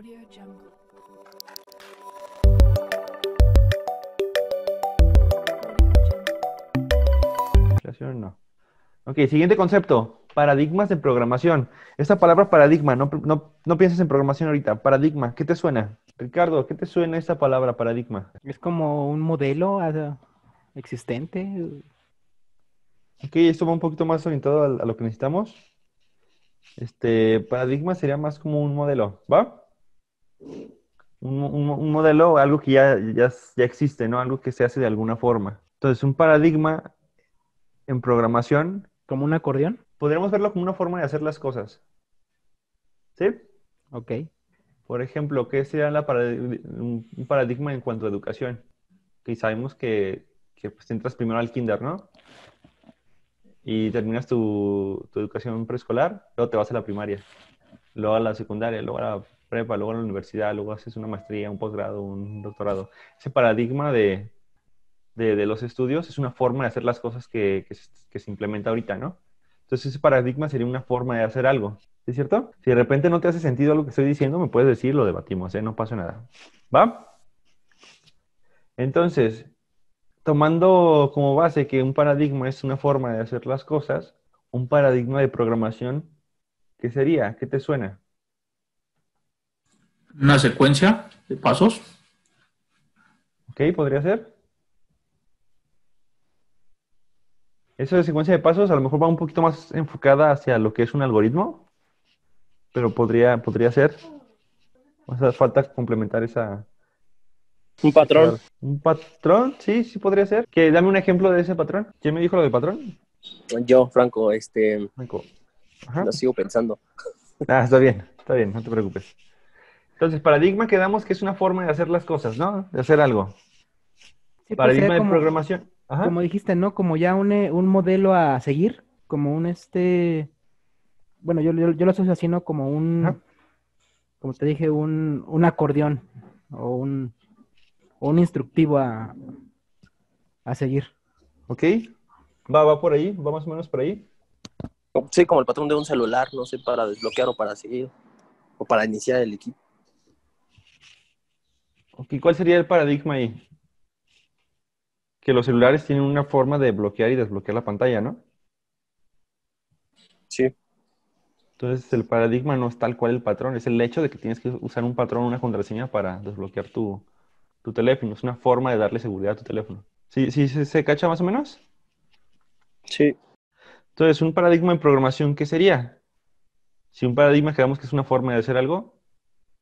Audio Jungle. No. Ok, siguiente concepto. Paradigmas de programación. Esta palabra paradigma, no, no, no pienses en programación ahorita. Paradigma, ¿qué te suena? Ricardo, ¿qué te suena esta palabra paradigma? Es como un modelo ah, existente. Ok, esto va un poquito más orientado a, a lo que necesitamos. Este, paradigma sería más como un modelo, ¿va? Un, un- un modelo, algo que ya, ya, ya existe, ¿no? Algo que se hace de alguna forma. Entonces, un paradigma en programación, Como un acordeón. podríamos verlo como una forma de hacer las cosas. ¿Sí? Ok. Por ejemplo, ¿qué sería la parad- un un paradigma en cuanto a educación? Que sabemos que, que, pues, entras primero al kinder, ¿no? Y terminas tu, tu educación preescolar, luego te vas a la primaria, luego a la secundaria, luego a la prepa, luego a la universidad, luego haces una maestría, un posgrado, un doctorado. Ese paradigma de, de, los estudios es una forma de hacer las cosas que, que se, implementa ahorita, ¿no? Entonces ese paradigma sería una forma de hacer algo. ¿Sí ¿Es cierto? Si de repente no te hace sentido algo que estoy diciendo, me puedes decir, lo debatimos, ¿eh? No pasa nada. ¿Va? Entonces, tomando como base que un paradigma es una forma de hacer las cosas, un paradigma de programación, ¿qué sería? ¿Qué te suena? Una secuencia de pasos. ¿Ok? ¿Podría ser? Esa de secuencia de pasos a lo mejor va un poquito más enfocada hacia lo que es un algoritmo, pero podría, podría ser. O sea, falta complementar esa... Un patrón. ¿Un patrón? Sí, sí podría ser. Que dame un ejemplo de ese patrón. ¿Quién me dijo lo de patrón? Yo, Franco, este. Ajá. lo sigo pensando. Ah, está bien, está bien, no te preocupes. Entonces, paradigma quedamos que es una forma de hacer las cosas, ¿no? De hacer algo. Sí, pues Paradigma de programación. Ajá. como dijiste, ¿no? Como ya un, eh, un modelo a seguir, como un este, bueno, yo, yo, yo lo asocio así, ¿no? Como un, Ajá. como te dije, un, un acordeón o un, o un instructivo a, a seguir. ¿Ok? Va, va por ahí, va más o menos por ahí. Sí, como el patrón de un celular, no sé, para desbloquear o para seguir. O para iniciar el equipo. Ok, ¿cuál sería el paradigma ahí? Que los celulares tienen una forma de bloquear y desbloquear la pantalla, ¿no? Sí. Entonces, el paradigma no es tal cual el patrón, es el hecho de que tienes que usar un patrón, una contraseña para desbloquear tu, tu teléfono. Es una forma de darle seguridad a tu teléfono. ¿Sí, sí se, se cacha más o menos? Sí. Entonces, un paradigma en programación, ¿qué sería? Si un paradigma quedamos que es una forma de hacer algo,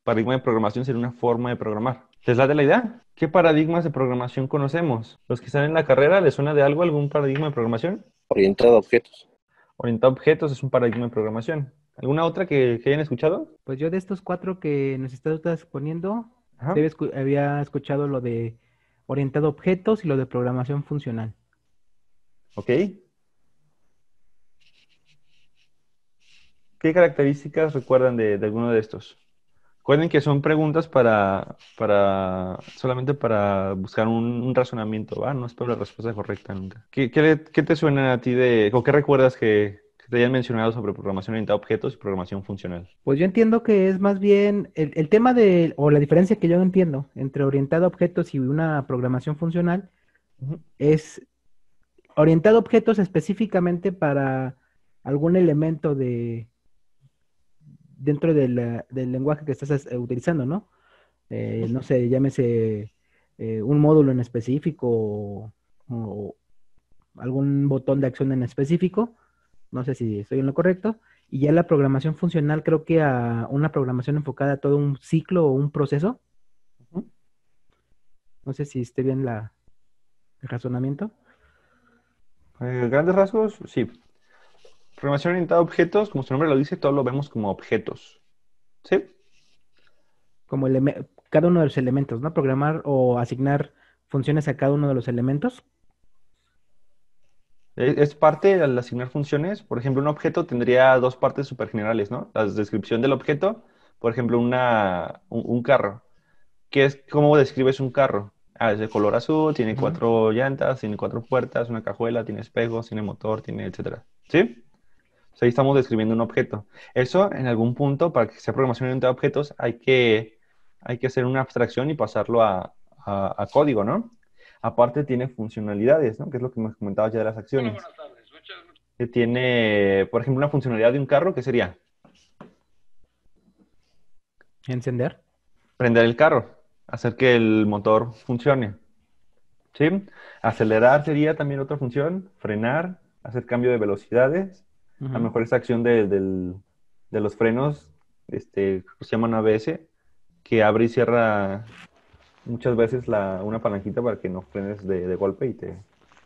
paradigma de programación sería una forma de programar. ¿Les da de la idea? ¿Qué paradigmas de programación conocemos? ¿Los que están en la carrera, les suena de algo algún paradigma de programación? Orientado a objetos. Orientado a objetos es un paradigma de programación. ¿Alguna otra que, que hayan escuchado? Pues yo de estos cuatro que nos estás había, escu- había escuchado lo de orientado a objetos y lo de programación funcional. Ok. ¿Qué características recuerdan de, de alguno de estos? Recuerden que son preguntas para, para solamente para buscar un, un razonamiento, ¿va? No es para la respuesta correcta nunca. ¿Qué, qué, le- qué te suena a ti de, o qué recuerdas que, que te hayan mencionado sobre programación orientada a objetos y programación funcional? Pues yo entiendo que es más bien el, el tema de, o la diferencia que yo entiendo entre orientado a objetos y una programación funcional es orientado a objetos específicamente para algún elemento de dentro de la- del lenguaje que estás eh, utilizando, ¿no? Eh, no sé, llámese eh, un módulo en específico o, o algún botón de acción en específico. No sé si estoy en lo correcto. Y ya la programación funcional, creo que a una programación enfocada a todo un ciclo o un proceso. No sé si esté bien la, el razonamiento. Eh, grandes rasgos, sí. Programación orientada a objetos, como su nombre lo dice, todo lo vemos como objetos. ¿Sí? Como cada uno de los elementos, ¿no? Programar o asignar funciones a cada uno de los elementos. Es es parte al asignar funciones. Por ejemplo, un objeto tendría dos partes súper generales, ¿no? La descripción del objeto, por ejemplo, una, un, un carro. ¿Qué es, ¿Cómo describes un carro? Ah, es de color azul, tiene cuatro llantas, tiene cuatro puertas, una cajuela, tiene espejos, tiene motor, tiene etcétera. ¿Sí? Sea, ahí estamos describiendo un objeto. Eso, en algún punto, para que sea programación orientada a objetos, hay que, hay que hacer una abstracción y pasarlo a, a- a código, ¿no? Aparte tiene funcionalidades, ¿no? Que es lo que me comentabas ya de las acciones. Que tiene, por ejemplo, una funcionalidad de un carro, ¿qué sería? Encender. Prender el carro, hacer que el motor funcione. ¿Sí? Acelerar sería también otra función, frenar, hacer cambio de velocidades. A lo mejor esa acción de, de los frenos, este, se llaman ABS, que abre y cierra muchas veces una palanquita para que no frenes de, golpe y te,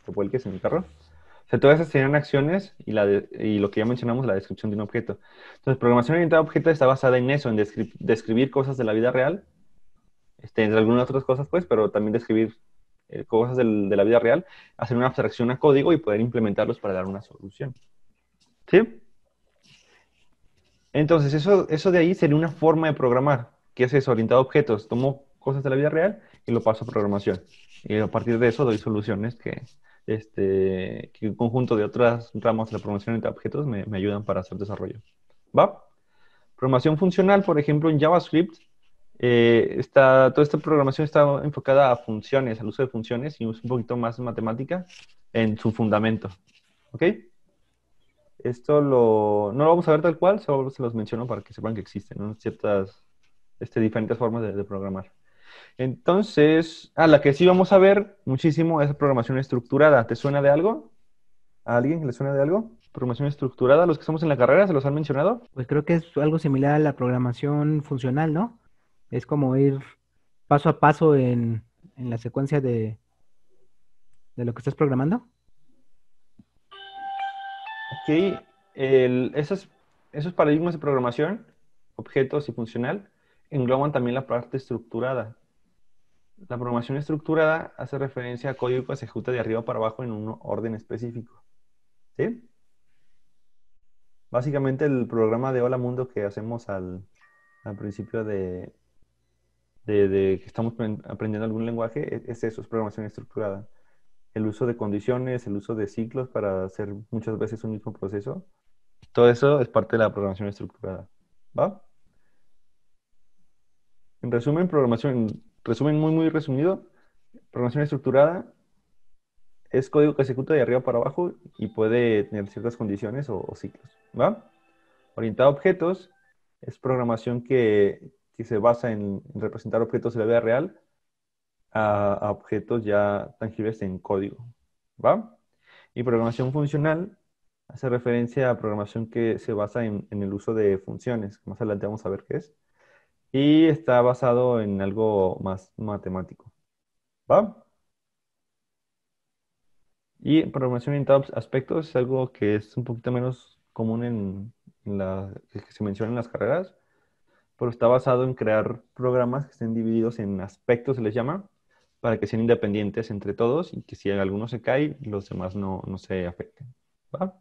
te vuelques en el carro. O sea, todas esas serían acciones y, la y lo que ya mencionamos, la descripción de un objeto. Entonces, programación orientada a objetos está basada en eso, en descri- describir cosas de la vida real, este, entre algunas otras cosas, pues, pero también describir eh, cosas de la vida real, hacer una abstracción a código y poder implementarlos para dar una solución. ¿Sí? Entonces, eso, eso de ahí sería una forma de programar. ¿Qué es eso? Orientado a objetos. Tomo cosas de la vida real y lo paso a programación. Y a partir de eso doy soluciones que, este, que un conjunto de otras ramas de la programación orientada objetos me, me ayudan para hacer desarrollo. ¿Va? Programación funcional, por ejemplo, en JavaScript, eh, está, toda esta programación está enfocada a funciones, al uso de funciones y un poquito más matemática en su fundamento. ¿Ok? Esto lo, no lo vamos a ver tal cual, solo se los menciono para que sepan que existen ¿no? ciertas este, diferentes formas de, programar. Entonces, a la que sí vamos a ver muchísimo es programación estructurada. ¿Te suena de algo? ¿A alguien le suena de algo? Programación estructurada, los que estamos en la carrera, ¿se los han mencionado? Pues creo que es algo similar a la programación funcional, ¿no? Es como ir paso a paso en, en la secuencia de, de lo que estás programando. Ok, el- esos, paradigmas de programación, objetos y funcional, engloban también la parte estructurada. La programación estructurada hace referencia a código que se ejecuta de arriba para abajo en un orden específico. ¿Sí? Básicamente el programa de Hola Mundo que hacemos al, principio de, que estamos aprendiendo algún lenguaje es, es eso, es programación estructurada el uso de condiciones, el uso de ciclos para hacer muchas veces un mismo proceso. Todo eso es parte de la programación estructurada. ¿Va? En resumen, programación, en resumen muy, muy resumido, programación estructurada es código que se ejecuta de arriba para abajo y puede tener ciertas condiciones o, ciclos. ¿Va? Orientado a objetos es programación que, que se basa en, en representar objetos de la vida real a, objetos ya tangibles en código. ¿Va? Y programación funcional hace referencia a programación que se basa en, en el uso de funciones, más adelante vamos a ver qué es. Y está basado en algo más matemático. ¿Va? Y programación a aspectos es algo que es un poquito menos común en, en la, que se menciona en las carreras, pero está basado en crear programas que estén divididos en aspectos, se les llama, para que sean independientes entre todos y que si alguno se cae, los demás no, no se afecten. ¿va?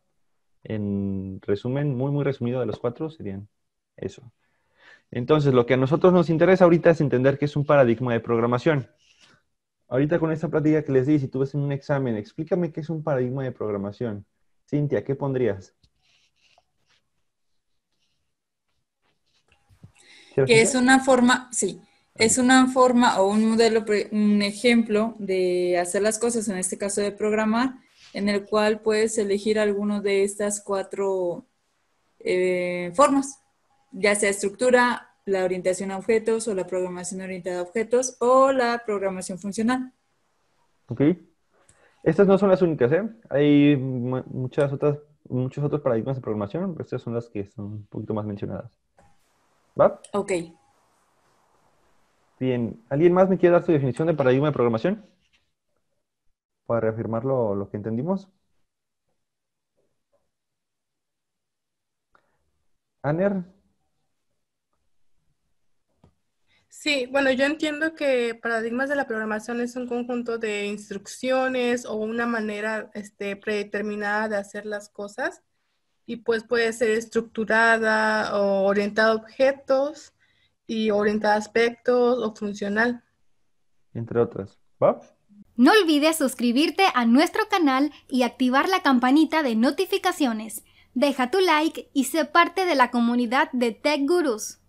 En resumen, muy, muy resumido de los cuatro, serían eso. Entonces, lo que a nosotros nos interesa ahorita es entender qué es un paradigma de programación. Ahorita con esta plática que les di, si tú ves en un examen, explícame qué es un paradigma de programación. Cintia, ¿qué pondrías? ¿Sí, que es una forma, sí, es una forma o un modelo, un ejemplo de hacer las cosas, en este caso de programar, en el cual puedes elegir alguno de estas cuatro eh, formas, ya sea estructura, la orientación a objetos o la programación orientada a objetos o la programación funcional. Ok. Estas no son las únicas, ¿eh? Hay mu- muchas otras, muchos otros paradigmas de programación, pero estas son las que son un poquito más mencionadas. ¿Va? Ok. Bien. ¿Alguien más me quiere dar su definición de paradigma de programación? Para reafirmar lo, lo que entendimos. Aner, Sí, bueno, yo entiendo que paradigmas de la programación es un conjunto de instrucciones o una manera este, predeterminada de hacer las cosas y pues puede ser estructurada o orientada a objetos y orientada a aspectos o funcional. entre otras. ¿Va? No olvides suscribirte a nuestro canal y activar la campanita de notificaciones. Deja tu like y sé parte de la comunidad de Tech Gurus.